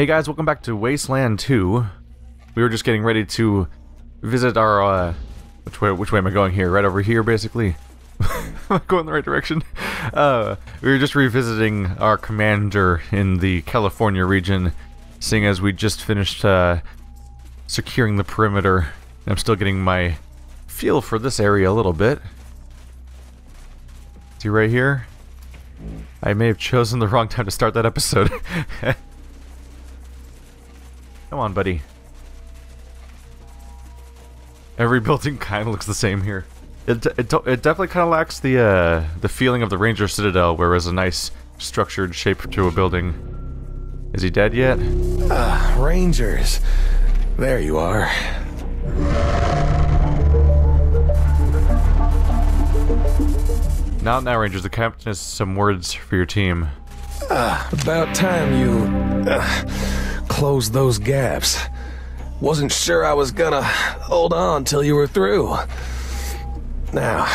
Hey guys, welcome back to Wasteland 2. We were just getting ready to visit our, uh, which way, which way am I going here? Right over here, basically? am I going the right direction? Uh, we were just revisiting our commander in the California region, seeing as we just finished, uh, securing the perimeter. I'm still getting my feel for this area a little bit. See right here? I may have chosen the wrong time to start that episode. Come on, buddy. Every building kind of looks the same here. It, it, it definitely kind of lacks the uh, the feeling of the Ranger Citadel, where there's a nice structured shape to a building. Is he dead yet? Ah, Rangers. There you are. Now, now, Rangers, the captain has some words for your team. Ah, about time you uh, closed those gaps. Wasn't sure I was gonna hold on till you were through. Now,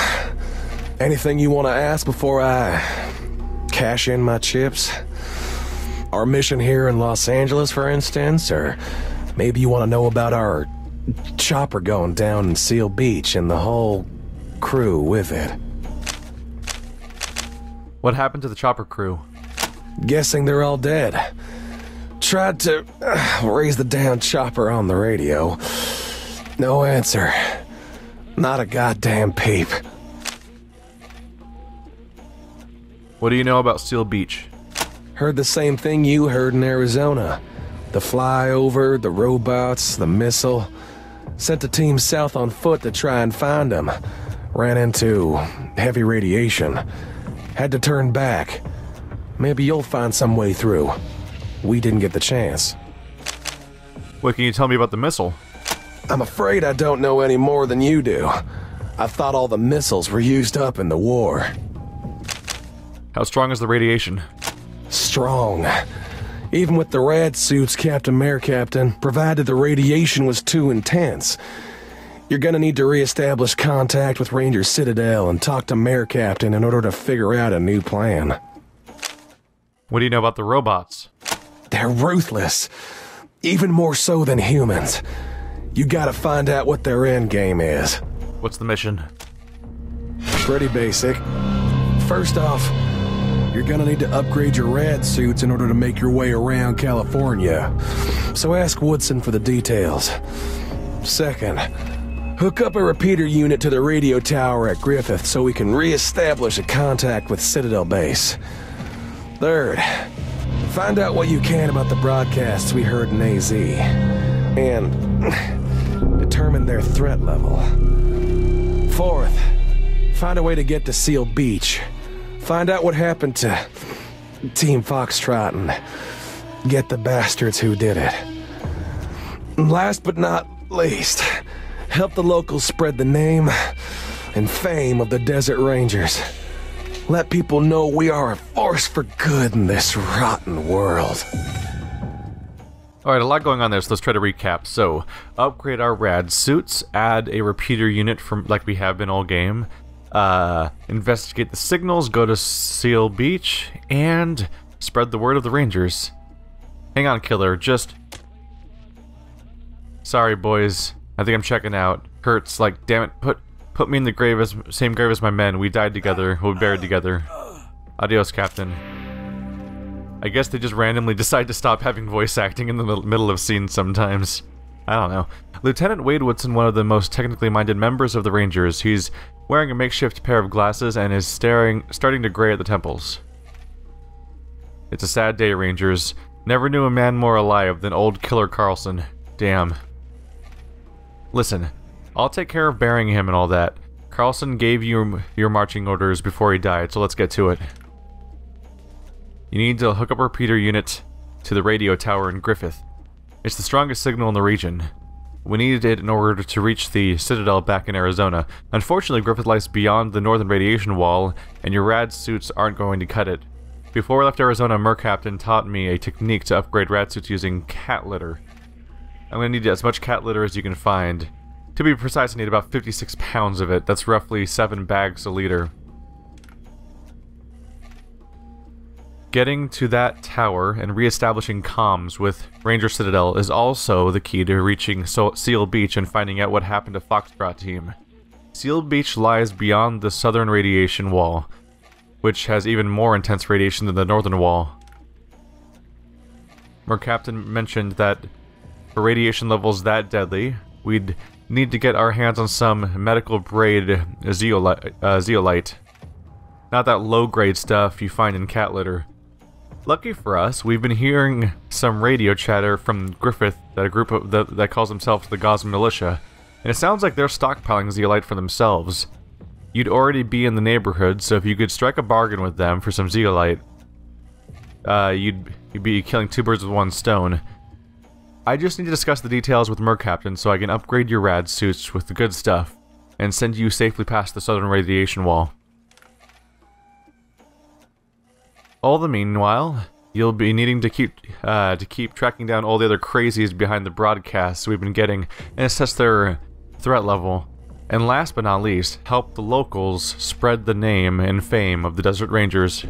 anything you want to ask before I cash in my chips? Our mission here in Los Angeles, for instance, or maybe you want to know about our chopper going down in Seal Beach and the whole crew with it. What happened to the chopper crew? Guessing they're all dead. Tried to uh, raise the damn chopper on the radio. No answer. Not a goddamn peep. What do you know about Seal Beach? Heard the same thing you heard in Arizona. The flyover, the robots, the missile. Sent a team south on foot to try and find them. Ran into heavy radiation. Had to turn back. Maybe you'll find some way through. We didn't get the chance. What can you tell me about the missile? I'm afraid I don't know any more than you do. I thought all the missiles were used up in the war. How strong is the radiation? Strong. Even with the rad suits, Captain Mayor Captain, provided the radiation was too intense. You're gonna need to re-establish contact with Ranger Citadel and talk to Mayor Captain in order to figure out a new plan. What do you know about the robots? They're ruthless. Even more so than humans. You gotta find out what their end game is. What's the mission? Pretty basic. First off, you're gonna need to upgrade your rad suits in order to make your way around California. So ask Woodson for the details. Second, hook up a repeater unit to the radio tower at Griffith so we can re-establish a contact with Citadel Base. Third, find out what you can about the broadcasts we heard in AZ. And determine their threat level. Fourth, find a way to get to Seal Beach. Find out what happened to Team Foxtrot and get the bastards who did it. Last but not least, help the locals spread the name and fame of the Desert Rangers. Let people know we are a force for good in this rotten world. Alright, a lot going on there, so let's try to recap. So, upgrade our rad suits, add a repeater unit from like we have been all game, uh, investigate the signals, go to Seal Beach, and spread the word of the Rangers. Hang on, killer, just... Sorry, boys. I think I'm checking out. Hurts, like, damn it, put put me in the grave as same grave as my men. We died together, We'll be buried together. Adios, Captain. I guess they just randomly decide to stop having voice acting in the middle of scenes sometimes. I don't know. Lieutenant Wade Woodson, one of the most technically minded members of the Rangers, he's wearing a makeshift pair of glasses and is staring, starting to gray at the temples. It's a sad day, Rangers. Never knew a man more alive than old Killer Carlson. Damn. Listen, I'll take care of burying him and all that. Carlson gave you your marching orders before he died, so let's get to it. You need to hook up a repeater unit to the radio tower in Griffith. It's the strongest signal in the region. We needed it in order to reach the Citadel back in Arizona. Unfortunately, Griffith lies beyond the northern radiation wall, and your rad suits aren't going to cut it. Before I left Arizona, Mer Captain taught me a technique to upgrade rad suits using cat litter. I'm going to need as much cat litter as you can find. To be precise, I need about 56 pounds of it. That's roughly 7 bags a liter. Getting to that tower and re-establishing comms with Ranger Citadel is also the key to reaching so Seal Beach and finding out what happened to Foxtrot Team. Seal Beach lies beyond the southern radiation wall, which has even more intense radiation than the northern wall. Our captain mentioned that for radiation levels that deadly, we'd need to get our hands on some medical grade zeolite, uh, zeolite. Not that low grade stuff you find in cat litter. Lucky for us, we've been hearing some radio chatter from Griffith, that a group of, that, that calls themselves the God's Militia, and it sounds like they're stockpiling zeolite for themselves. You'd already be in the neighborhood, so if you could strike a bargain with them for some zeolite, uh, you'd, you'd be killing two birds with one stone. I just need to discuss the details with Mer Captain so I can upgrade your rad suits with the good stuff, and send you safely past the southern radiation wall. All the meanwhile, you'll be needing to keep uh, to keep tracking down all the other crazies behind the broadcasts we've been getting and assess their threat level. And last but not least, help the locals spread the name and fame of the Desert Rangers.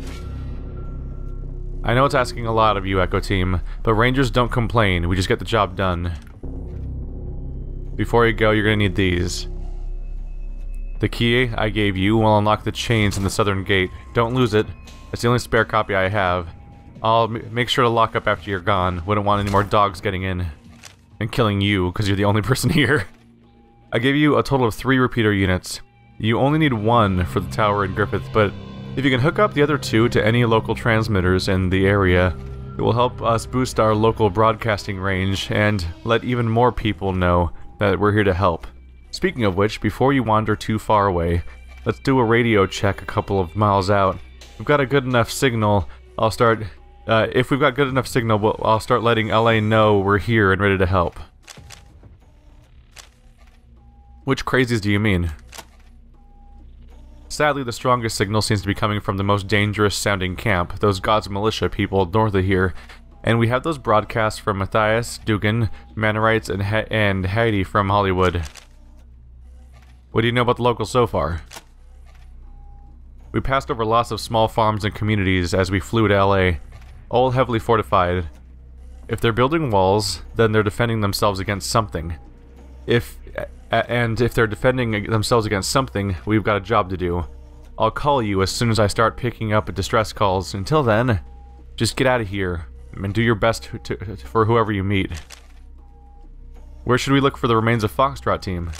I know it's asking a lot of you, Echo Team, but Rangers don't complain, we just get the job done. Before you go, you're gonna need these. The key I gave you will unlock the chains in the southern gate. Don't lose it. It's the only spare copy I have. I'll make sure to lock up after you're gone. Wouldn't want any more dogs getting in. And killing you, because you're the only person here. I gave you a total of three repeater units. You only need one for the tower in Griffith, but if you can hook up the other two to any local transmitters in the area, it will help us boost our local broadcasting range and let even more people know that we're here to help. Speaking of which, before you wander too far away, let's do a radio check a couple of miles out we've got a good enough signal, I'll start... Uh, if we've got good enough signal, we'll, I'll start letting LA know we're here and ready to help. Which crazies do you mean? Sadly, the strongest signal seems to be coming from the most dangerous sounding camp, those God's Militia people north of here. And we have those broadcasts from Matthias, Dugan, Mannerites, and, he and Heidi from Hollywood. What do you know about the locals so far? We passed over lots of small farms and communities as we flew to LA, all heavily fortified. If they're building walls, then they're defending themselves against something. If and if they're defending themselves against something, we've got a job to do. I'll call you as soon as I start picking up distress calls. Until then, just get out of here and do your best to, to, for whoever you meet. Where should we look for the remains of Foxtrot team?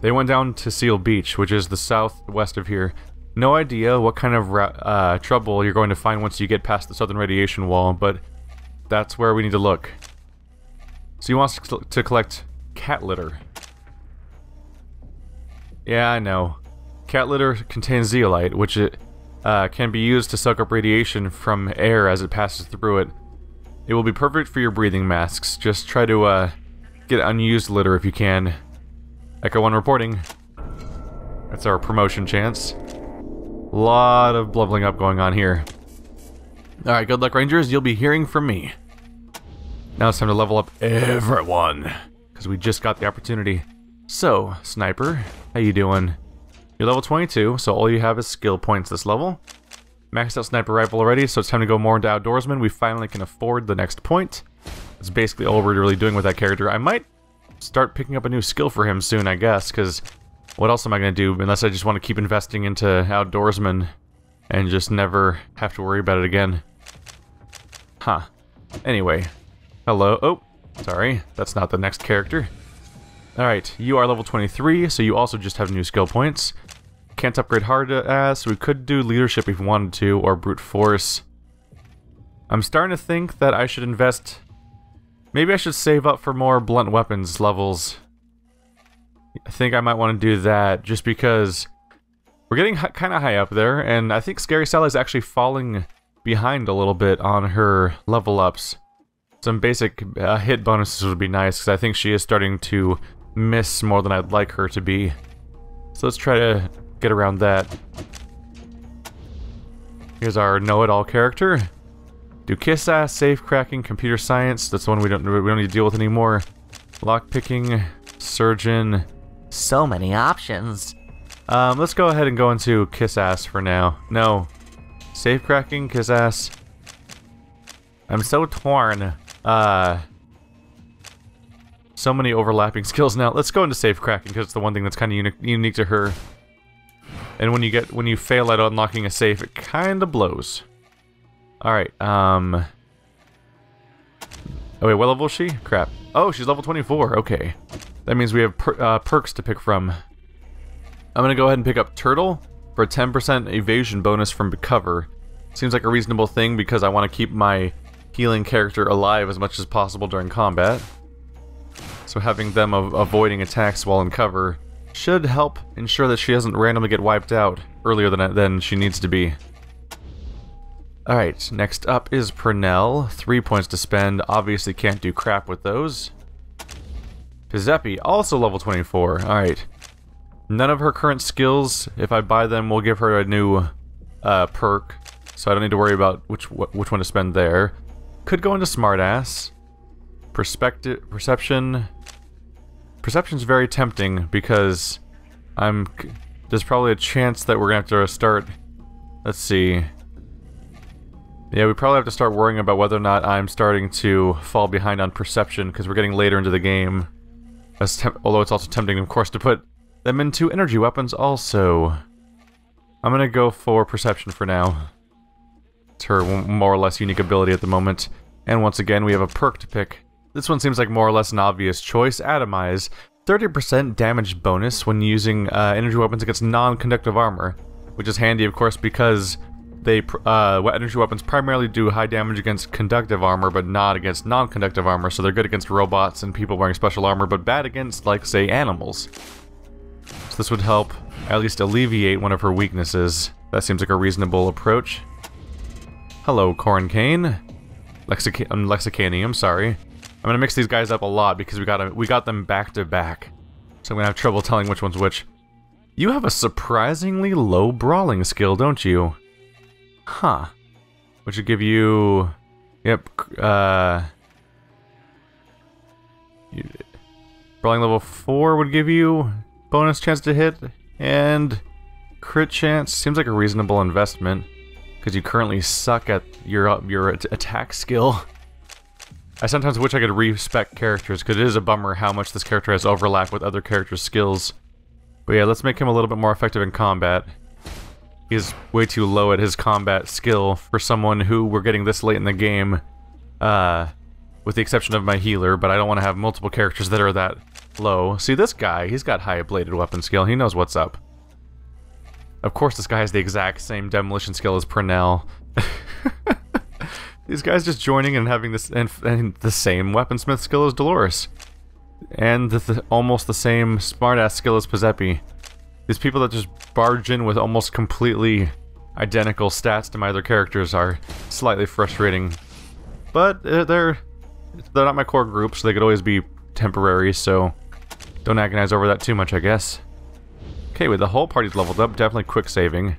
They went down to Seal Beach, which is the southwest of here. No idea what kind of uh, trouble you're going to find once you get past the southern radiation wall, but that's where we need to look. So he wants to collect cat litter. Yeah, I know. Cat litter contains zeolite, which it uh, can be used to suck up radiation from air as it passes through it. It will be perfect for your breathing masks. Just try to uh, get unused litter if you can. Echo 1 reporting. That's our promotion chance. A lot of blubbling up going on here. Alright, good luck Rangers, you'll be hearing from me. Now it's time to level up everyone. Because we just got the opportunity. So, Sniper, how you doing? You're level 22, so all you have is skill points this level. Maxed out Sniper Rifle already, so it's time to go more into Outdoorsman. We finally can afford the next point. That's basically all we're really doing with that character. I might start picking up a new skill for him soon, I guess, because what else am I going to do unless I just want to keep investing into outdoorsman and just never have to worry about it again. Huh. Anyway. Hello. Oh, sorry. That's not the next character. Alright, you are level 23, so you also just have new skill points. Can't upgrade hard ass, we could do leadership if we wanted to, or brute force. I'm starting to think that I should invest Maybe I should save up for more blunt weapons levels. I think I might want to do that just because we're getting kind of high up there, and I think Scary Sally is actually falling behind a little bit on her level ups. Some basic uh, hit bonuses would be nice, because I think she is starting to miss more than I'd like her to be. So let's try to get around that. Here's our know-it-all character. Do kiss ass, safe cracking, computer science. That's the one we don't we don't need to deal with anymore. Lockpicking, surgeon. So many options. Um, let's go ahead and go into kiss ass for now. No, Safe cracking, kiss ass. I'm so torn. Uh, so many overlapping skills now. Let's go into safe cracking because it's the one thing that's kind of unique, unique to her. And when you get when you fail at unlocking a safe, it kind of blows. All right. Um. Oh wait, what level is she? Crap. Oh, she's level 24. Okay. That means we have per uh, perks to pick from. I'm gonna go ahead and pick up Turtle for a 10% evasion bonus from cover. Seems like a reasonable thing because I want to keep my healing character alive as much as possible during combat. So having them av avoiding attacks while in cover should help ensure that she doesn't randomly get wiped out earlier than, than she needs to be. Alright, next up is Purnell. Three points to spend. Obviously can't do crap with those. Pizepi, also level 24. Alright. None of her current skills, if I buy them, will give her a new uh, perk. So I don't need to worry about which which one to spend there. Could go into Smartass. Perspective, Perception. Perception's very tempting because I'm... There's probably a chance that we're to have to start... Let's see. Yeah, we probably have to start worrying about whether or not I'm starting to fall behind on Perception because we're getting later into the game. Although it's also tempting, of course, to put them into energy weapons also. I'm gonna go for Perception for now. It's her more or less unique ability at the moment. And once again, we have a perk to pick. This one seems like more or less an obvious choice. Atomize. 30% damage bonus when using uh, energy weapons against non-conductive armor. Which is handy, of course, because they uh, energy weapons primarily do high damage against conductive armor, but not against non-conductive armor, so they're good against robots and people wearing special armor, but bad against, like, say, animals. So this would help at least alleviate one of her weaknesses. That seems like a reasonable approach. Hello, Corn Cane. Lexic um, Lexicanum, sorry. I'm gonna mix these guys up a lot because we got a, we got them back to back. So I'm gonna have trouble telling which one's which. You have a surprisingly low brawling skill, don't you? Huh. Which would give you... Yep, uh... You, brawling level 4 would give you bonus chance to hit, and crit chance. Seems like a reasonable investment, because you currently suck at your your attack skill. I sometimes wish I could respec characters, because it is a bummer how much this character has overlap with other characters' skills. But yeah, let's make him a little bit more effective in combat. He's way too low at his combat skill for someone who we're getting this late in the game, uh, with the exception of my healer, but I don't want to have multiple characters that are that low. See, this guy, he's got high bladed weapon skill. He knows what's up. Of course, this guy has the exact same demolition skill as Purnell. These guys just joining and having this and, and the same weaponsmith skill as Dolores. And the, the, almost the same smartass skill as Pizepi. These people that just barge in with almost completely identical stats to my other characters are slightly frustrating. But uh, they're, they're not my core group, so they could always be temporary, so don't agonize over that too much, I guess. Okay, with the whole party's leveled up, definitely quick saving.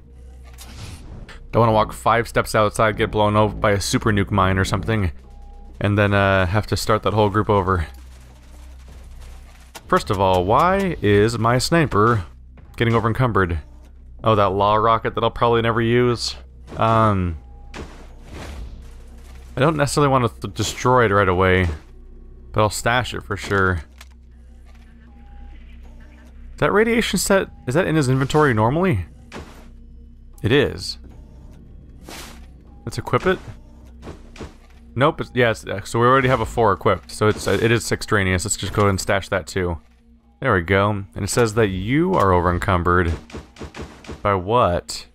Don't want to walk five steps outside, get blown over by a super nuke mine or something, and then uh, have to start that whole group over. First of all, why is my sniper getting over encumbered? Oh, that law rocket that I'll probably never use? Um, I don't necessarily want to destroy it right away, but I'll stash it for sure that radiation set, is that in his inventory normally? It is. Let's equip it. Nope, it's, yeah, it's, uh, so we already have a 4 equipped, so it's uh, it is extraneous. Let's just go ahead and stash that too. There we go. And it says that you are over encumbered. By what?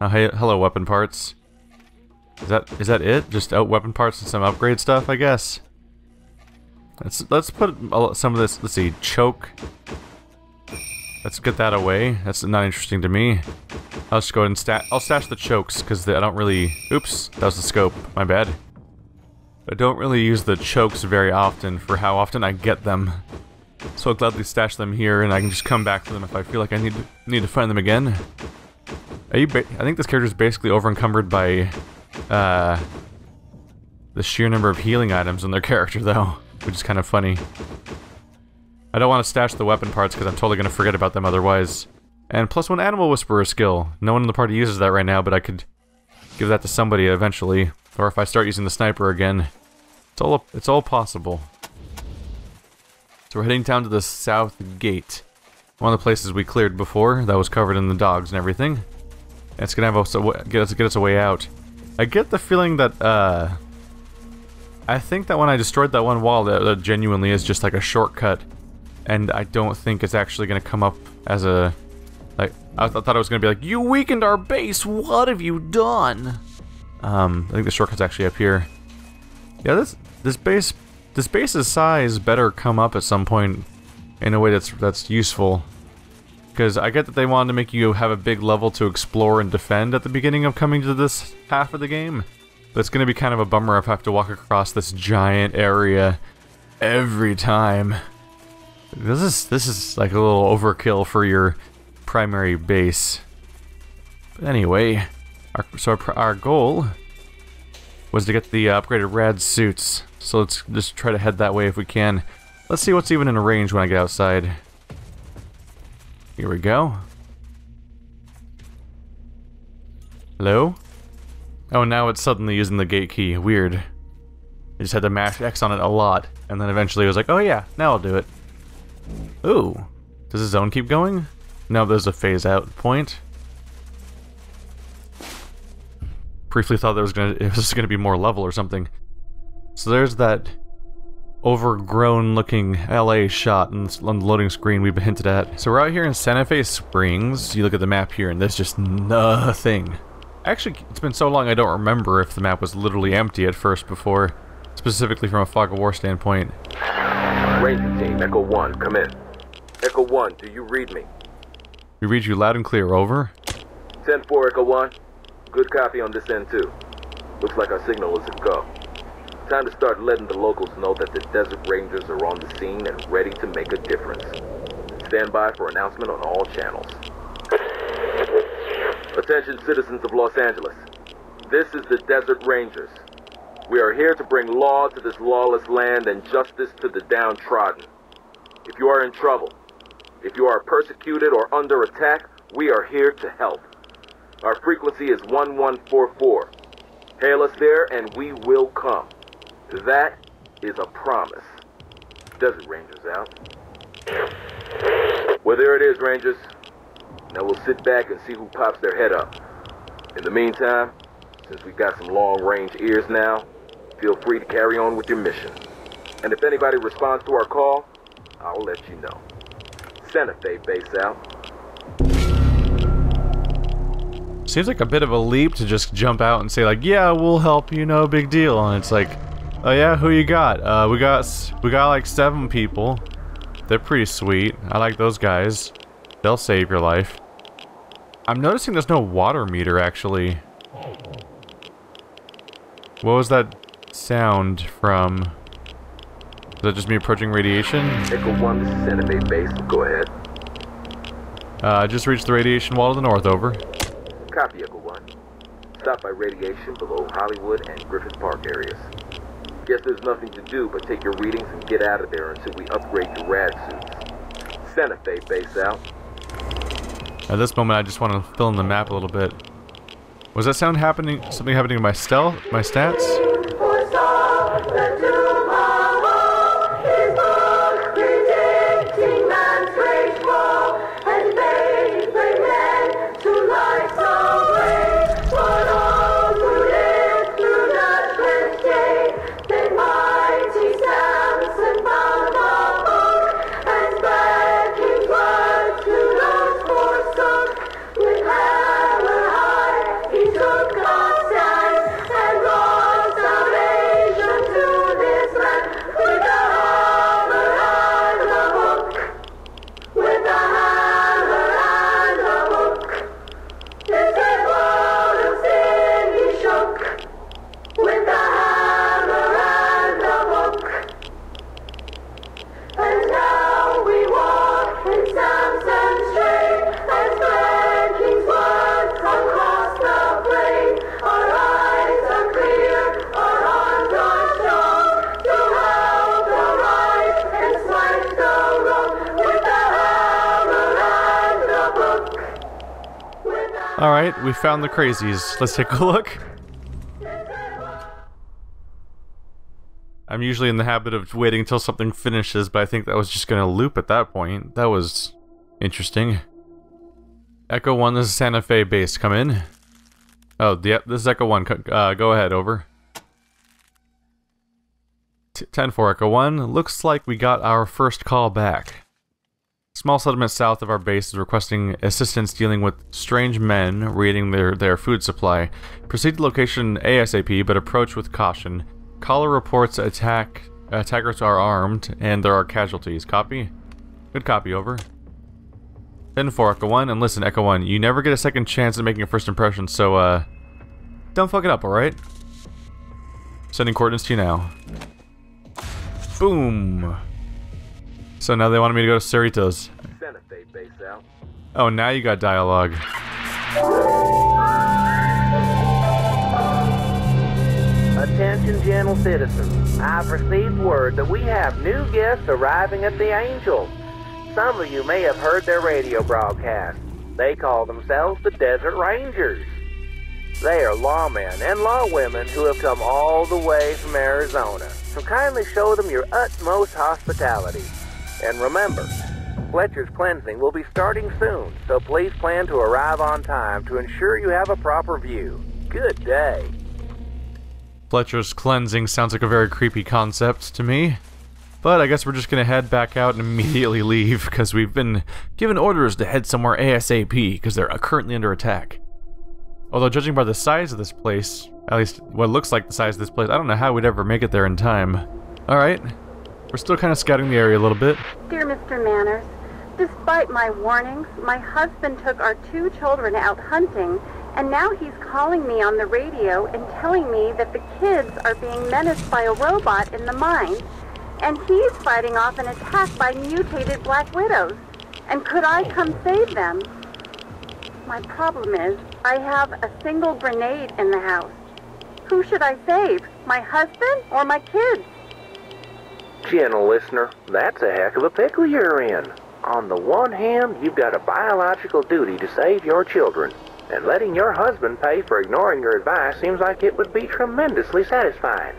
Oh, hey, hello, weapon parts. Is that is that it? Just out weapon parts and some upgrade stuff, I guess. Let's let's put some of this. Let's see, choke, Let's get that away. That's not interesting to me. I'll just go ahead and stash. I'll stash the chokes because I don't really. Oops, that was the scope. My bad. I don't really use the chokes very often for how often I get them. So I'll gladly stash them here, and I can just come back to them if I feel like I need to, need to find them again. I think this character is basically over encumbered by uh, the sheer number of healing items in their character, though, which is kind of funny. I don't want to stash the weapon parts because I'm totally going to forget about them otherwise. And plus one Animal Whisperer skill. No one in the party uses that right now, but I could give that to somebody eventually, or if I start using the sniper again. It's all it's all possible. So we're heading down to the south gate. One of the places we cleared before that was covered in the dogs and everything. It's gonna have us get us get us a way out. I get the feeling that uh, I think that when I destroyed that one wall, that, that genuinely is just like a shortcut, and I don't think it's actually gonna come up as a like. I, th I thought it was gonna be like, you weakened our base. What have you done? Um, I think the shortcut's actually up here. Yeah, this this base this base's size better come up at some point in a way that's that's useful. Because I get that they wanted to make you have a big level to explore and defend at the beginning of coming to this half of the game. But it's going to be kind of a bummer if I have to walk across this giant area every time. This is this is like a little overkill for your primary base. But anyway, our, so our, our goal was to get the upgraded rad suits. So let's just try to head that way if we can. Let's see what's even in range when I get outside. Here we go. Hello? Oh, now it's suddenly using the gate key. Weird. I just had to mash X on it a lot, and then eventually it was like, oh yeah, now I'll do it. Ooh. Does the zone keep going? No, there's a phase out point. Briefly thought there was gonna it was gonna be more level or something. So there's that overgrown looking LA shot on the loading screen we've hinted at. So we're out here in Santa Fe Springs. You look at the map here and there's just nothing. Actually, it's been so long I don't remember if the map was literally empty at first before, specifically from a fog of war standpoint. Ranger team, Echo 1, come in. Echo 1, do you read me? We read you loud and clear, over. 10-4, Echo 1. Good copy on this end too. Looks like our signal is a go. Time to start letting the locals know that the Desert Rangers are on the scene and ready to make a difference. Stand by for announcement on all channels. Attention citizens of Los Angeles. This is the Desert Rangers. We are here to bring law to this lawless land and justice to the downtrodden. If you are in trouble, if you are persecuted or under attack, we are here to help. Our frequency is 1144. Hail us there and we will come. That is a promise. Desert Rangers out. Well, there it is, Rangers. Now we'll sit back and see who pops their head up. In the meantime, since we've got some long-range ears now, feel free to carry on with your mission. And if anybody responds to our call, I'll let you know. Santa Fe base out. Seems like a bit of a leap to just jump out and say like, yeah, we'll help you, no big deal. And it's like, Oh yeah, who you got? Uh, we got we got like seven people. They're pretty sweet. I like those guys. They'll save your life. I'm noticing there's no water meter actually. What was that sound from? Is that just me approaching radiation? Echo 1, this is enemy base. Go ahead. Uh, I just reached the radiation wall to the north, over. Copy, Echo 1. Stop by radiation below Hollywood and Griffith Park areas. Guess there's nothing to do but take your readings and get out of there until we upgrade your rad suits. Santa Fe base out. At this moment, I just want to fill in the map a little bit. Was that sound happening? Something happening to my stealth? My stats? Alright, we found the crazies. Let's take a look. I'm usually in the habit of waiting until something finishes, but I think that was just to loop at that point. That was interesting. Echo 1, this is Santa Fe base. Come in. Oh, yep, this is Echo 1. Uh, go ahead, over. 10 4 Echo 1. Looks like we got our first call back. Small settlement south of our base is requesting assistance dealing with strange men raiding their, their food supply. Proceed to location ASAP, but approach with caution. Caller reports attack attackers are armed and there are casualties. Copy? Good copy, over. 10 4 Echo 1, and listen, Echo 1, you never get a second chance at making a first impression, so, uh, don't fuck it up, alright? Sending coordinates to you now. Boom! So now they wanted me to go to Cerritos. Base out. Oh, now you got dialogue. Attention, gentle citizens. I've received word that we have new guests arriving at the Angel. Some of you may have heard their radio broadcast. They call themselves the Desert Rangers. They are lawmen and lawwomen who have come all the way from Arizona. So kindly show them your utmost hospitality. And remember, Fletcher's cleansing will be starting soon, so please plan to arrive on time to ensure you have a proper view. Good day. Fletcher's cleansing sounds like a very creepy concept to me. But I guess we're just gonna head back out and immediately leave, because we've been given orders to head somewhere ASAP, because they're uh, currently under attack. Although judging by the size of this place, at least what looks like the size of this place, I don't know how we'd ever make it there in time. Alright, we're still kind of scouting the area a little bit. Dear Mr. Manners, despite my warnings, my husband took our two children out hunting, and now he's calling me on the radio and telling me that the kids are being menaced by a robot in the mine, and he's fighting off an attack by mutated black widows. And could I come save them? My problem is, I have a single grenade in the house. Who should I save? My husband or my kids? Gentle listener, that's a heck of a pickle you're in. On the one hand, you've got a biological duty to save your children, and letting your husband pay for ignoring your advice seems like it would be tremendously satisfying.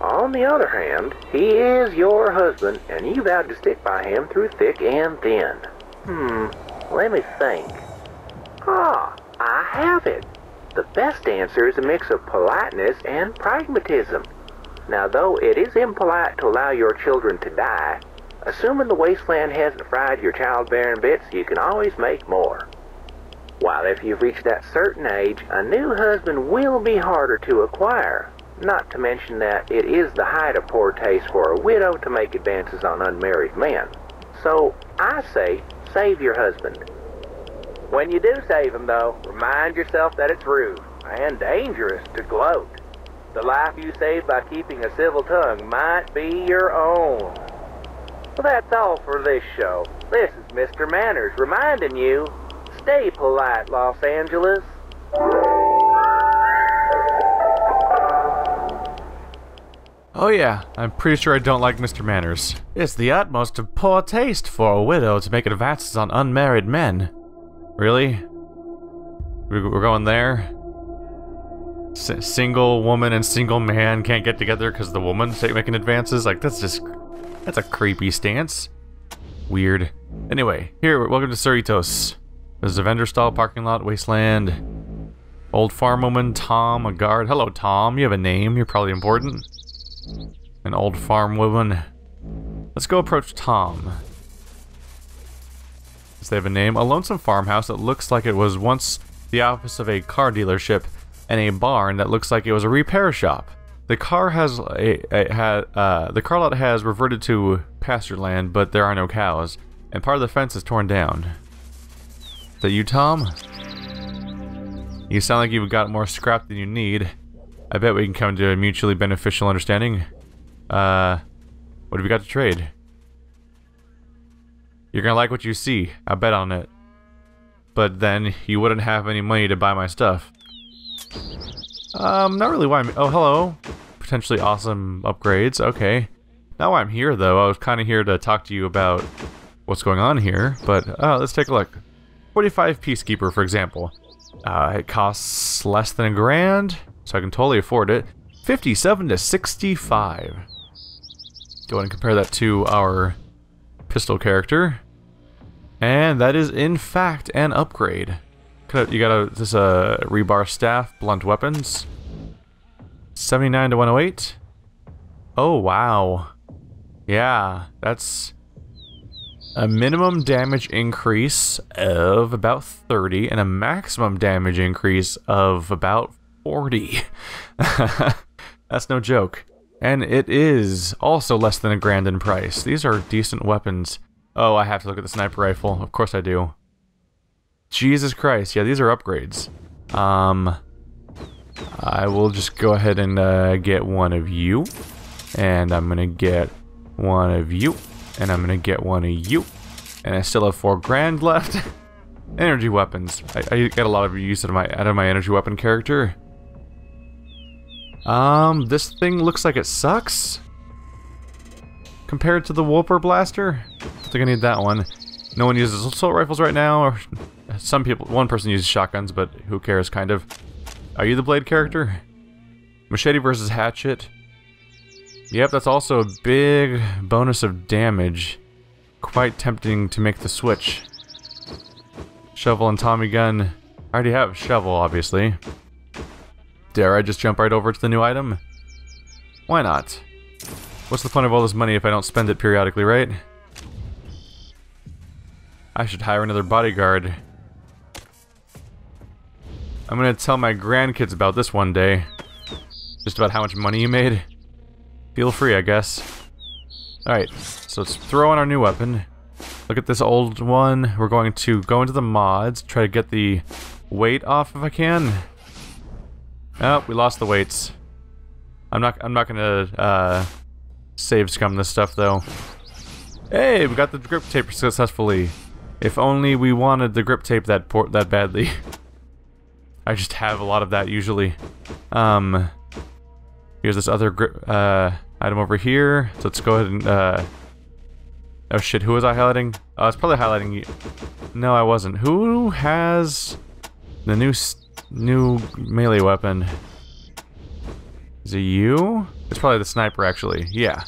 On the other hand, he is your husband, and you vowed to stick by him through thick and thin. Hmm, let me think. Ah, I have it. The best answer is a mix of politeness and pragmatism. Now, though it is impolite to allow your children to die, assuming the wasteland hasn't fried your childbearing bits, you can always make more. While if you've reached that certain age, a new husband will be harder to acquire. Not to mention that it is the height of poor taste for a widow to make advances on unmarried men. So, I say, save your husband. When you do save him, though, remind yourself that it's rude and dangerous to gloat. The life you save by keeping a civil tongue might be your own. Well, that's all for this show. This is Mr. Manners reminding you, stay polite, Los Angeles. Oh yeah, I'm pretty sure I don't like Mr. Manners. It's the utmost of poor taste for a widow to make advances on unmarried men. Really? We're going there? S single woman and single man can't get together because the woman's making advances? Like, that's just... That's a creepy stance. Weird. Anyway, here, welcome to Cerritos. There's a vendor stall, parking lot, wasteland. Old farm woman, Tom, a guard. Hello, Tom. You have a name. You're probably important. An old farm woman. Let's go approach Tom. Does they have a name? A lonesome farmhouse that looks like it was once the office of a car dealership and a barn that looks like it was a repair shop. The car has a, a uh, the car lot has reverted to pasture land, but there are no cows, and part of the fence is torn down. Is that you, Tom? You sound like you've got more scrap than you need. I bet we can come to a mutually beneficial understanding. Uh, what have you got to trade? You're gonna like what you see. I bet on it. But then you wouldn't have any money to buy my stuff. Um, not really why I'm... Oh, hello. Potentially awesome upgrades. Okay. Not why I'm here, though. I was kind of here to talk to you about what's going on here. But, uh, let's take a look. 45 Peacekeeper, for example. Uh, it costs less than a grand, so I can totally afford it. 57 to 65. Go ahead and compare that to our pistol character. And that is in fact an upgrade. You got a this a rebar staff, blunt weapons. 79 to 108. Oh wow. Yeah, that's a minimum damage increase of about 30 and a maximum damage increase of about 40. That's no joke. And it is also less than a grand in price. These are decent weapons. Oh, I have to look at the sniper rifle. Of course I do. Jesus Christ. Yeah, these are upgrades. Um, I will just go ahead and uh, get one of you. And I'm going to get one of you. And I'm going to get one of you. And I still have four grand left. energy weapons. I, I, get a lot of use out of my out of my energy weapon character. Um, this thing looks like it sucks. Compared to the Wolper Blaster. I think I need that one. No one uses assault rifles right now, or some people, one person uses shotguns, but who cares, kind of. Are you the blade character? Machete versus hatchet. Yep, that's also a big bonus of damage. Quite tempting to make the switch. Shovel and Tommy gun. I already have shovel, obviously. Dare I just jump right over to the new item? Why not? What's the point of all this money if I don't spend it periodically, right? I should hire another bodyguard. I'm gonna tell my grandkids about this one day. Just about how much money you made. Feel free, I guess. Alright, so let's throw on our new weapon. Look at this old one. We're going to go into the mods, try to get the weight off if I can. Oh, we lost the weights. I'm not I'm not gonna uh, save scum this stuff though. Hey, we got the grip tape successfully. If only we wanted the grip tape that port that badly. I just have a lot of that usually. Um, here's this other grip uh, item over here. So let's go ahead and uh, oh shit, who was I highlighting? Oh, I was probably highlighting you. No, I wasn't. Who has the new new melee weapon? Is it you? It's probably the sniper, actually. Yeah.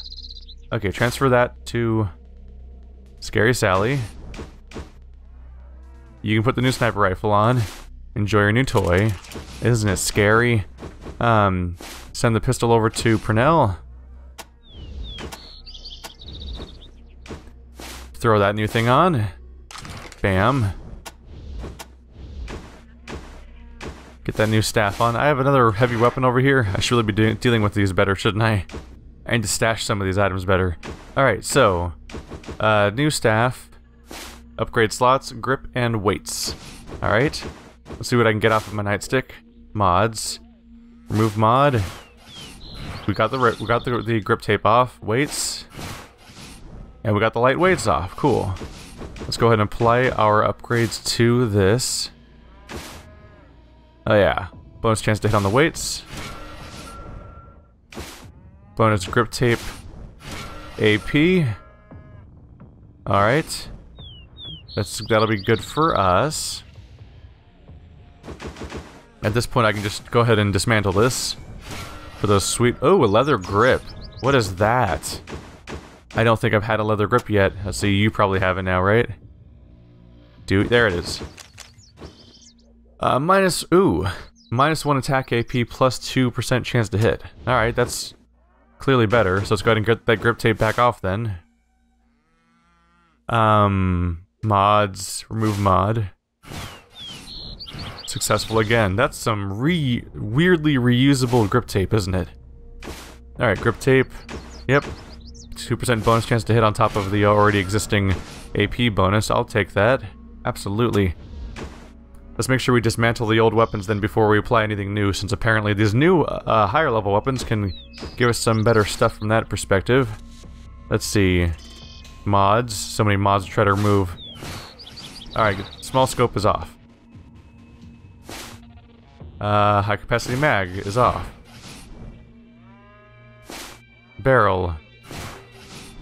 Okay, transfer that to Scary Sally. You can put the new sniper rifle on. Enjoy your new toy. Isn't it scary? Um, send the pistol over to Purnell. Throw that new thing on. Bam. Get that new staff on. I have another heavy weapon over here. I should really be dealing with these better, shouldn't I? I need to stash some of these items better. Alright, so... Uh, new staff. Upgrade slots, grip, and weights. Alright. Let's see what I can get off of my nightstick. Mods. Remove mod. We got the we got the, the grip tape off. Weights. And we got the light weights off. Cool. Let's go ahead and apply our upgrades to this. Oh yeah. Bonus chance to hit on the weights. Bonus grip tape. AP. Alright. That's that'll be good for us. At this point I can just go ahead and dismantle this. For those sweet Oh, a leather grip. What is that? I don't think I've had a leather grip yet. Let's see, you probably have it now, right? Dude, there it is. Uh, minus, ooh, minus one attack AP plus 2% chance to hit. Alright, that's clearly better. So let's go ahead and get that grip tape back off then. Um, mods, remove mod. Successful again. That's some re weirdly reusable grip tape, isn't it? Alright, grip tape. Yep. 2% bonus chance to hit on top of the already existing AP bonus. I'll take that. Absolutely. Let's make sure we dismantle the old weapons then before we apply anything new, since apparently these new, uh, higher level weapons can give us some better stuff from that perspective. Let's see. Mods. So many mods to try to remove. Alright, small scope is off. Uh, high capacity mag is off. Barrel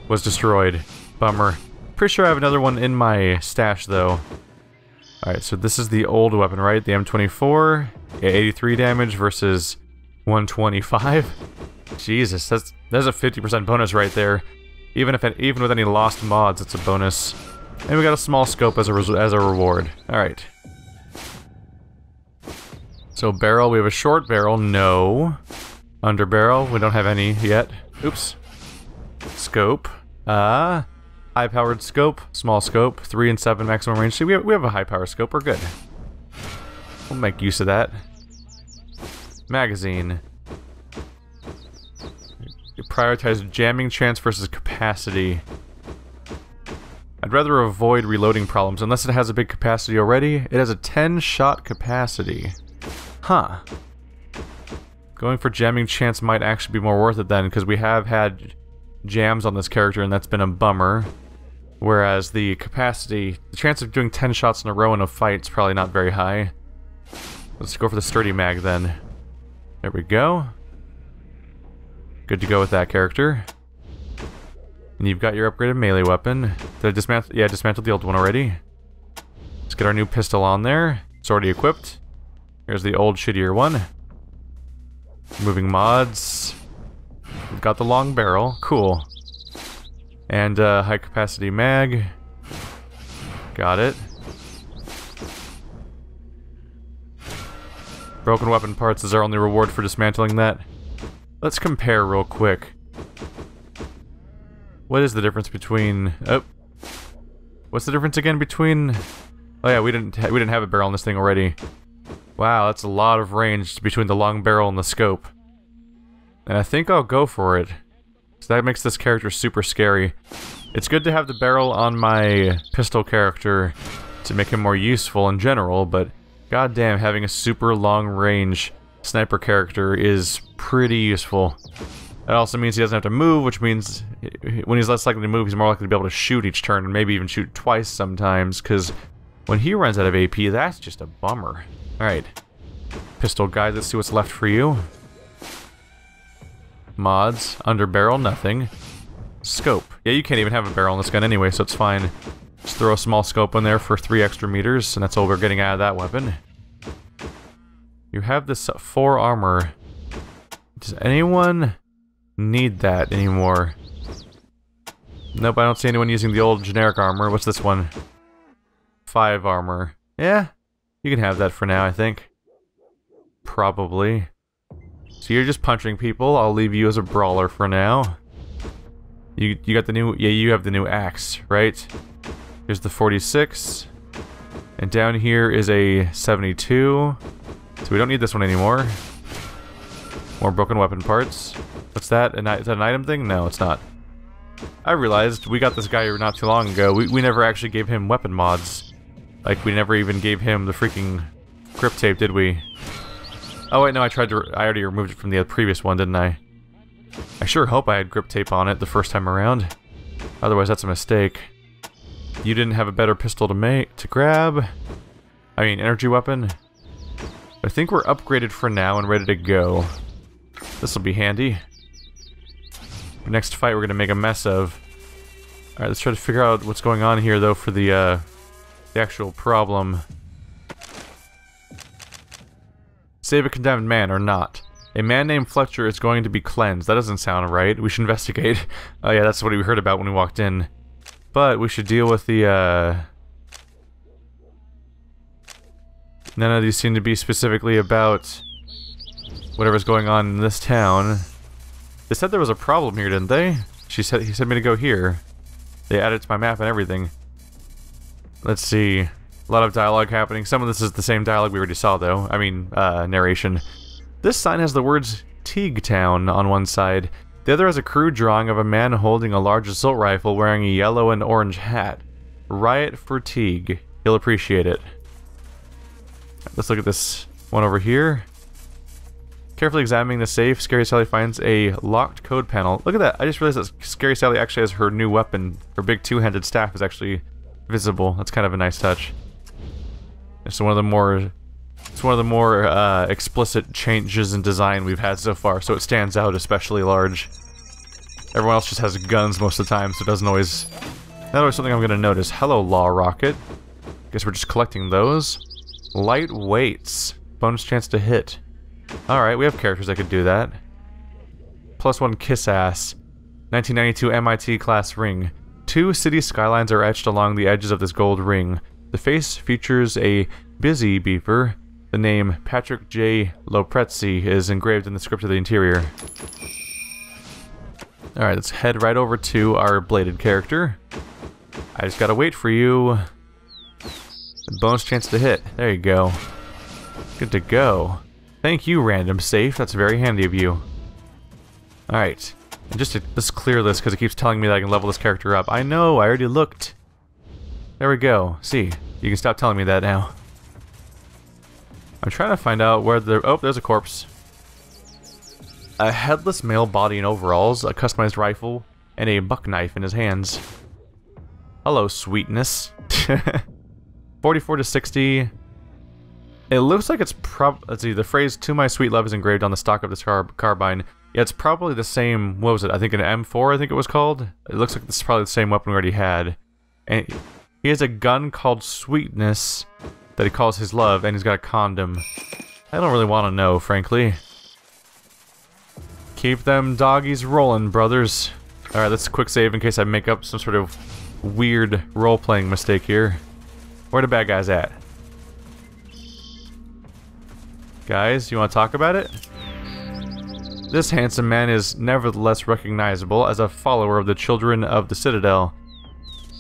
was destroyed. Bummer. Pretty sure I have another one in my stash though. Alright, so this is the old weapon, right? The M24, 83 damage versus 125. Jesus, that's that's a 50% bonus right there. Even if it, even with any lost mods, it's a bonus. And we got a small scope as a as a reward. All right. So barrel, we have a short barrel. No. Under barrel, we don't have any yet. Oops. Scope. Uh, high-powered scope, small scope, 3 and 7 maximum range. See, we have, we have a high-power scope. We're good. We'll make use of that. Magazine. prioritize jamming chance versus capacity. I'd rather avoid reloading problems. Unless it has a big capacity already, it has a 10-shot capacity. Huh. Going for jamming chance might actually be more worth it then, because we have had jams on this character, and that's been a bummer. Whereas the capacity, the chance of doing 10 shots in a row in a fight is probably not very high. Let's go for the sturdy mag then. There we go. Good to go with that character. And you've got your upgraded melee weapon. Did I dismantle? Yeah, I dismantled the old one already. Let's get our new pistol on there. It's already equipped. Here's the old shittier one. Moving mods. We've got the long barrel. Cool. And uh, high capacity mag. Got it. Broken weapon parts is our only reward for dismantling that. Let's compare real quick. What is the difference between... Oh. What's the difference again between... Oh yeah, we didn't we didn't have a barrel on this thing already. Wow, that's a lot of range between the long barrel and the scope. And I think I'll go for it. So that makes this character super scary. It's good to have the barrel on my pistol character to make him more useful in general, but goddamn, having a super long range sniper character is pretty useful. It also means he doesn't have to move, which means when he's less likely to move, he's more likely to be able to shoot each turn, and maybe even shoot twice sometimes, because when he runs out of AP, that's just a bummer. Alright. Pistol guy, let's see what's left for you. Mods, under barrel, nothing. Scope. Yeah, you can't even have a barrel in this gun anyway, so it's fine. Just throw a small scope in there for three extra meters, and that's all we're getting out of that weapon. You have this 4 armor. Does anyone need that anymore? Nope, I don't see anyone using the old generic armor. What's this one? 5 armor. Yeah, you can have that for now, I think. Probably. So you're just punching people. I'll leave you as a brawler for now. You you got the new yeah you have the new axe right? Here's the 46, and down here is a 72. So we don't need this one anymore. More broken weapon parts. What's that? An, is that an item thing? No, it's not. I realized we got this guy not too long ago. We, we never actually gave him weapon mods. Like, we never even gave him the freaking grip tape, did we? Oh wait, no, I tried to... I already removed it from the previous one, didn't I? I sure hope I had grip tape on it the first time around. Otherwise, that's a mistake. You didn't have a better pistol to make to grab. I mean, energy weapon. I think we're upgraded for now and ready to go. This will be handy. Next fight we're to make a mess of. Alright, let's try to figure out what's going on here, though, for the, uh, the actual problem. Save a condemned man or not. A man named Fletcher is going to be cleansed. That doesn't sound right. We should investigate. Oh yeah, that's what we heard about when we walked in. But we should deal with the, uh... None of these seem to be specifically about whatever's going on in this town. They said there was a problem here, didn't they? She said he said me to go here. They added to my map and everything. Let's see. A lot of dialogue happening. Some of this is the same dialogue we already saw, though. I mean, uh, narration. This sign has the words Teague Town on one side. The other has a crude drawing of a man holding a large assault rifle wearing a yellow and orange hat. Riot for Teague. He'll appreciate it. Let's look at this one over here. Carefully examining the safe, Scary Sally finds a locked code panel. Look at that. I just realized that Scary Sally actually has her new weapon. Her big two-handed staff is actually visible. That's kind of a nice touch. It's one of the more it's one of the more uh, explicit changes in design we've had so far, so it stands out especially large. Everyone else just has guns most of the time, so it doesn't always... Not always something I'm going to notice. Hello, Law Rocket. Guess we're just collecting those. Light weights. Bonus chance to hit. Alright, we have characters that could do that. Plus one kiss ass. 1992 MIT class ring. Two city skylines are etched along the edges of this gold ring. The face features a busy beeper. The name Patrick J. Loprezzi is engraved in the script of the interior. Alright, let's head right over to our bladed character. I just gotta wait for you. Bonus chance to hit. There you go. Good to go. Thank you, random safe. That's very handy of you. Alright. Just to let's clear this because it keeps telling me that I can level this character up. I know, I already looked. There we go. See, you can stop telling me that now. I'm trying to find out where the... Oh, there's a corpse. A headless male body in overalls, a customized rifle, and a buck knife in his hands. Hello, sweetness. 44 to 60. It looks like it's prob- let's see, the phrase, to my sweet love is engraved on the stock of this car carbine. Yeah, it's probably the same, what was it, I think an M4 I think it was called? It looks like this is probably the same weapon we already had. And he has a gun called Sweetness that he calls his love, and he's got a condom. I don't really want to know, frankly. Keep them doggies rolling, brothers. Alright, let's quick save in case I make up some sort of weird role-playing mistake here. Where the bad guys at? Guys, you want to talk about it? This handsome man is nevertheless recognizable as a follower of the Children of the Citadel.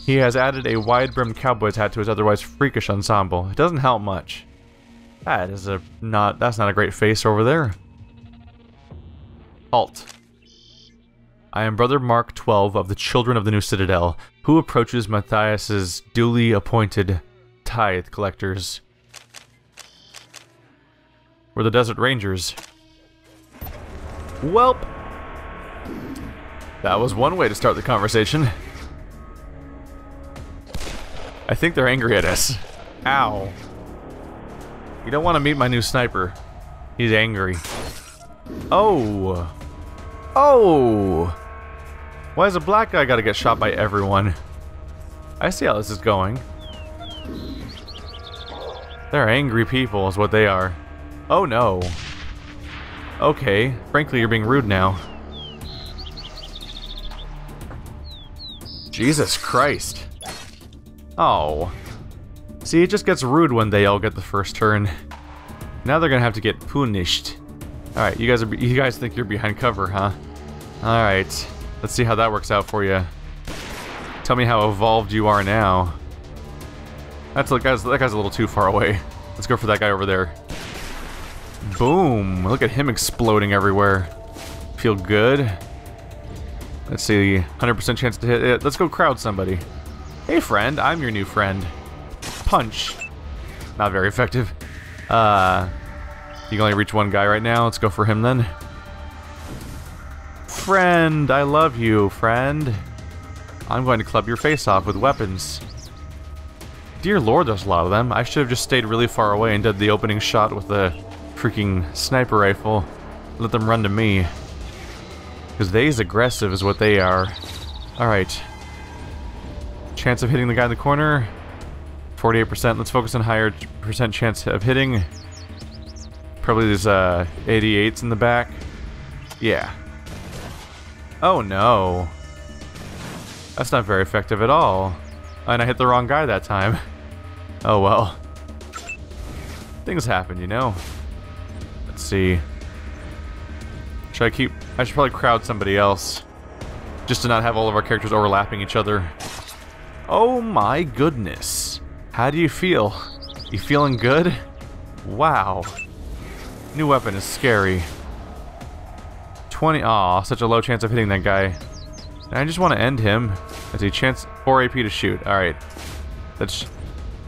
He has added a wide-brimmed cowboy's hat to his otherwise freakish ensemble. It doesn't help much. That is a not that's not a great face over there. Halt. I am Brother Mark 12 of the Children of the New Citadel, who approaches Matthias's duly appointed tithe collectors. We're the Desert Rangers. Welp. That was one way to start the conversation. I think they're angry at us. Ow. You don't want to meet my new sniper. He's angry. Oh. Oh. Why is a black guy gotta get shot by everyone? I see how this is going. They're angry people is what they are. Oh no. Okay, frankly you're being rude now. Jesus Christ. Oh. See, it just gets rude when they all get the first turn. Now they're gonna have to get punished. Alright, you guys are you guys think you're behind cover, huh? Alright. Let's see how that works out for you. Tell me how evolved you are now. That's that guy's that guy's a little too far away. Let's go for that guy over there. Boom! Look at him exploding everywhere. Feel good. Let's see, 100% chance to hit it. Let's go crowd somebody. Hey friend, I'm your new friend. Punch. Not very effective. Uh, you can only reach one guy right now. Let's go for him then. Friend, I love you, friend. I'm going to club your face off with weapons. Dear lord, there's a lot of them. I should have just stayed really far away and did the opening shot with the freaking sniper rifle. Let them run to me. Because they's aggressive is what they are. Alright. Chance of hitting the guy in the corner. 48%. Let's focus on higher percent chance of hitting. Probably there's uh, 88s in the back. Yeah. Oh no. That's not very effective at all. And I hit the wrong guy that time. Oh well. Things happen, you know. See. Should I keep... I should probably crowd somebody else. Just to not have all of our characters overlapping each other. Oh my goodness. How do you feel? You feeling good? Wow. New weapon is scary. 20. Aw, such a low chance of hitting that guy. And I just want to end him. That's a chance 4 AP to shoot. Alright. Let's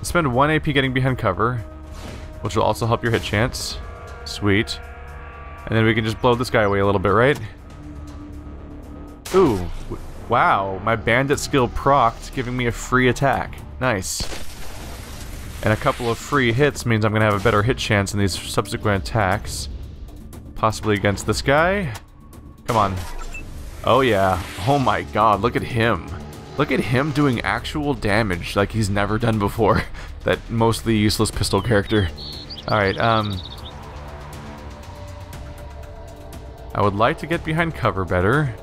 spend 1 AP getting behind cover, which will also help your hit chance. Sweet. And then we can just blow this guy away a little bit, right? Ooh. Wow, my bandit skill procced, giving me a free attack. Nice. And a couple of free hits means I'm going to have a better hit chance in these subsequent attacks. Possibly against this guy. Come on. Oh yeah. Oh my god, look at him. Look at him doing actual damage like he's never done before. that mostly useless pistol character. Alright, um... I would like to get behind cover better.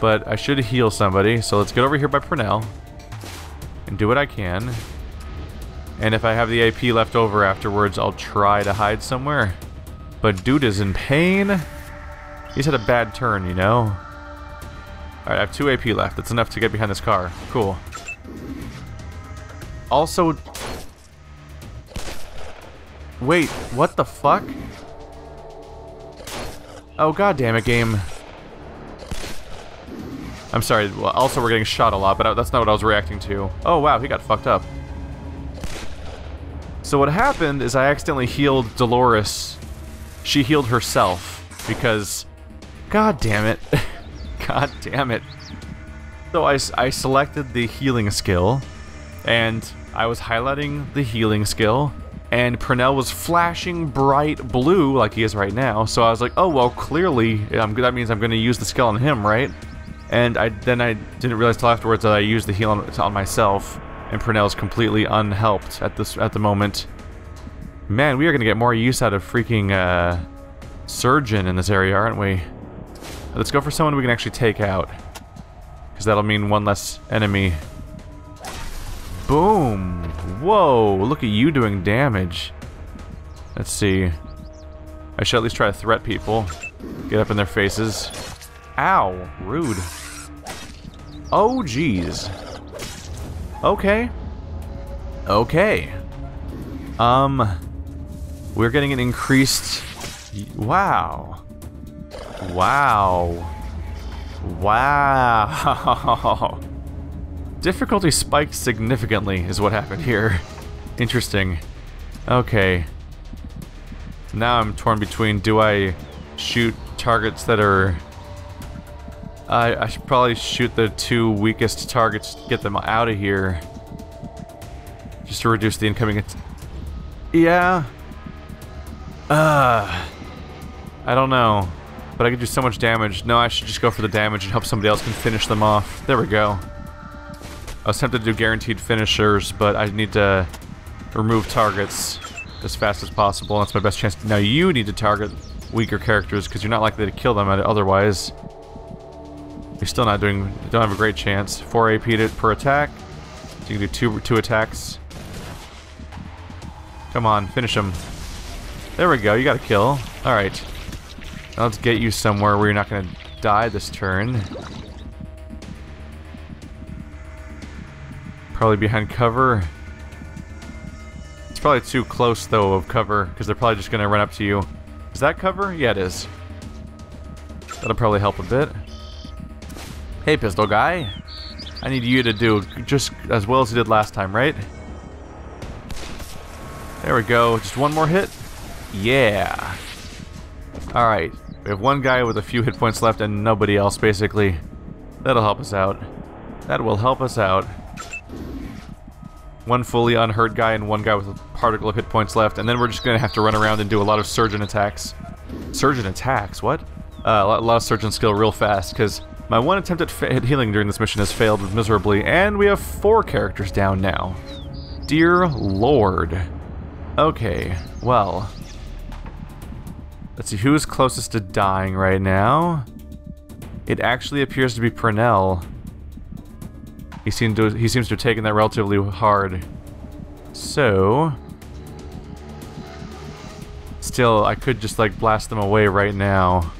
But I should heal somebody, so let's get over here by Purnell. And do what I can. And if I have the AP left over afterwards, I'll try to hide somewhere. But dude is in pain. He's had a bad turn, you know? Alright, I have 2 AP left. That's enough to get behind this car. Cool. Also... Wait, what the fuck? Oh, god damn it, game. I'm sorry, also we're getting shot a lot, but that's not what I was reacting to. Oh, wow, he got fucked up. So what happened is I accidentally healed Dolores. She healed herself, because... God damn it. God damn it. So I, I selected the healing skill, and I was highlighting the healing skill, and Purnell was flashing bright blue like he is right now, so I was like, oh, well, clearly um, that means I'm going to use the skill on him, right? And I then I didn't realize till afterwards that I used the heal on, on myself, and Purnell's completely unhelped at this at the moment. Man, we are going to get more use out of freaking uh, Surgeon in this area, aren't we? Let's go for someone we can actually take out. Because that'll mean one less enemy. Boom! Whoa, look at you doing damage. Let's see. I should at least try to threat people. Get up in their faces. Ow! Rude. Oh, jeez. Okay. Okay. Um... We're getting an increased... Wow. Wow. Wow. Difficulty spiked significantly is what happened here. Interesting. Okay. Now I'm torn between do I shoot targets that are... I, I should probably shoot the two weakest targets to get them out of here. Just to reduce the incoming... Yeah. Uh, I don't know. But I could do so much damage. No, I should just go for the damage and hope somebody else can finish them off. There we go. I was tempted to do guaranteed finishers, but I need to remove targets as fast as possible. That's my best chance. Now you need to target weaker characters because you're not likely to kill them otherwise. You're still not doing, don't have a great chance. 4 AP per attack. So you can do two, two attacks. Come on, finish him. There we go, you got a kill. Alright. Now let's get you somewhere where you're not going to die this turn. Probably behind cover. It's probably too close, though, of cover, because they're probably just going to run up to you. Is that cover? Yeah, it is. That'll probably help a bit. Hey, pistol guy. I need you to do just as well as you did last time, right? There we go. Just one more hit. Yeah. Alright. We have one guy with a few hit points left and nobody else, basically. That'll help us out. That will help us out. One fully unhurt guy and one guy with a particle of hit points left, and then we're just gonna have to run around and do a lot of surgeon attacks. Surgeon attacks? What? Uh, a lot of surgeon skill real fast, because my one attempt at healing during this mission has failed miserably, and we have four characters down now. Dear Lord. Okay, well, Let's see, who's closest to dying right now? It actually appears to be Purnell. He, seemed to, he seems to have taken that relatively hard. So... Still, I could just, like, blast them away right now.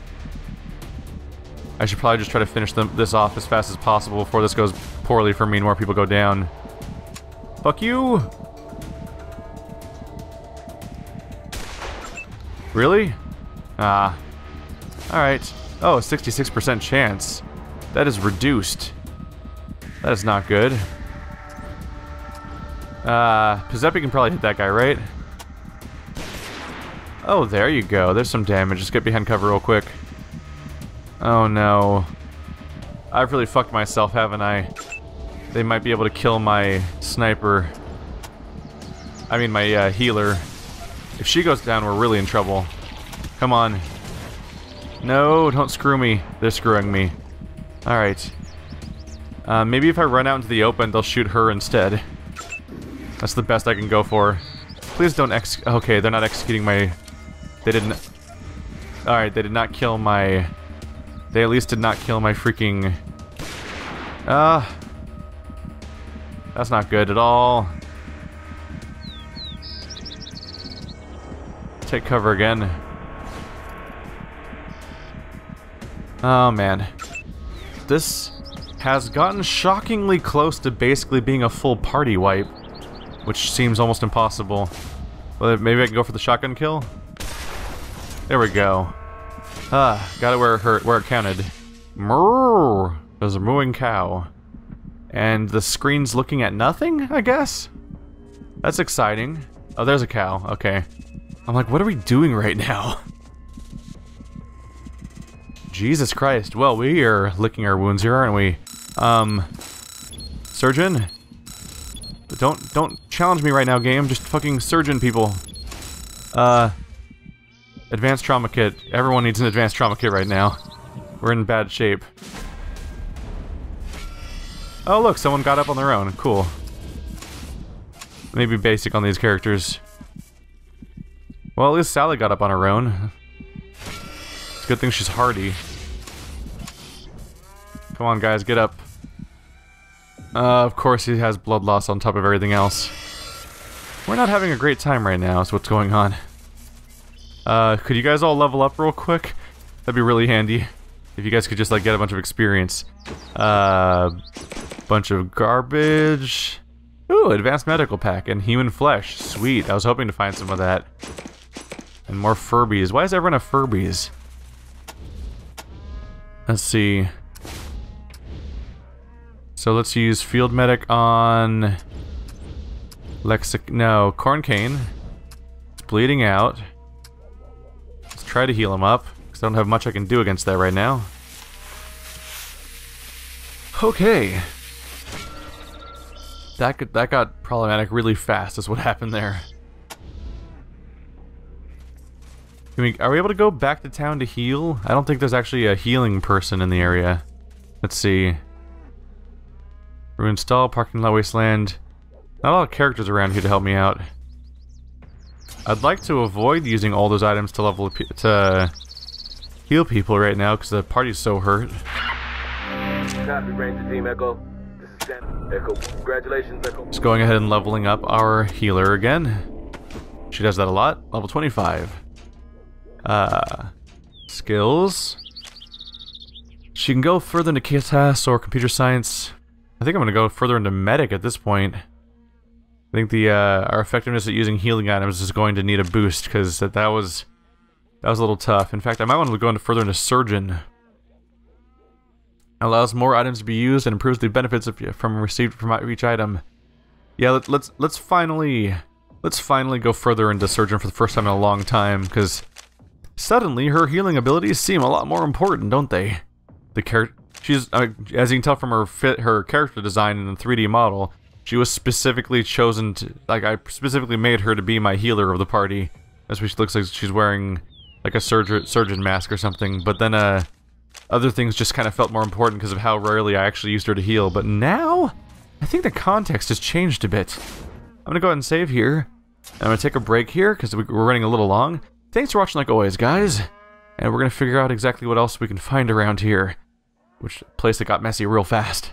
I should probably just try to finish them, this off as fast as possible before this goes poorly for me and more people go down. Fuck you! Really? Ah. Alright. Oh, 66% chance. That is reduced. That is not good. Uh, Pizepi can probably hit that guy, right? Oh, there you go. There's some damage. Just get behind cover real quick. Oh no. I've really fucked myself, haven't I? They might be able to kill my sniper. I mean, my uh, healer. If she goes down, we're really in trouble. Come on. No, don't screw me. They're screwing me. Alright. Uh, maybe if I run out into the open, they'll shoot her instead. That's the best I can go for. Please don't ex- okay, they're not executing my... They didn't... Alright, they did not kill my... They at least did not kill my freaking... Ah... Uh, that's not good at all. Take cover again. Oh man. This has gotten shockingly close to basically being a full party wipe, which seems almost impossible. Well, maybe I can go for the shotgun kill? There we go. Ah, got it where it hurt, where it counted. Moo! There's a mooing cow. And the screen's looking at nothing, I guess? That's exciting. Oh, there's a cow. Okay. I'm like, what are we doing right now? Jesus Christ. Well, we are licking our wounds here, aren't we? Um, surgeon? Don't, don't challenge me right now, game. Just fucking surgeon people. Uh, advanced trauma kit. Everyone needs an advanced trauma kit right now. We're in bad shape. Oh look, someone got up on their own. Cool. Maybe basic on these characters. Well, at least Sally got up on her own. It's a good thing she's hardy. Come on, guys, get up. Uh, of course he has blood loss on top of everything else. We're not having a great time right now, is what's going on. Uh, could you guys all level up real quick? That'd be really handy. If you guys could just, like, get a bunch of experience. Uh, Bunch of garbage. Ooh, advanced medical pack and human flesh. Sweet. I was hoping to find some of that. And more Furbies. Why does everyone have Furbies? Let's see. So let's use field medic on Lexic. No, corn cane. It's bleeding out. Let's try to heal him up because I don't have much I can do against that right now. Okay. That could, that got problematic really fast is what happened there. We, are we able to go back to town to heal? I don't think there's actually a healing person in the area. Let's see. Ruined stall, parking lot wasteland. Not a lot of characters around here to help me out. I'd like to avoid using all those items to level to heal people right now because the party's so hurt. Copy, Ranger Team Echo. Echo. Congratulations, Echo. Just going ahead and leveling up our healer again. She does that a lot. Level 25. Uh, skills. She can go further into KTAS or computer science. I think I'm going to go further into medic at this point. I think the uh, our effectiveness at using healing items is going to need a boost because that, that was that was a little tough. In fact, I might want to go into further into surgeon allows more items to be used and improves the benefits of, from received from each item. Yeah, let, let's let's finally let's finally go further into surgeon for the first time in a long time because suddenly her healing abilities seem a lot more important, don't they? The character she's uh, as you can tell from her fit her character design in the 3D model, she was specifically chosen to like I specifically made her to be my healer of the party. That's why she looks like she's wearing like a surgeon surgeon mask or something. But then uh other things just kind of felt more important because of how rarely I actually used her to heal. But now, I think the context has changed a bit. I'm to go ahead and save here. I'm to take a break here because we're running a little long. Thanks for watching like always, guys. And we're to figure out exactly what else we can find around here. Which place that got messy real fast.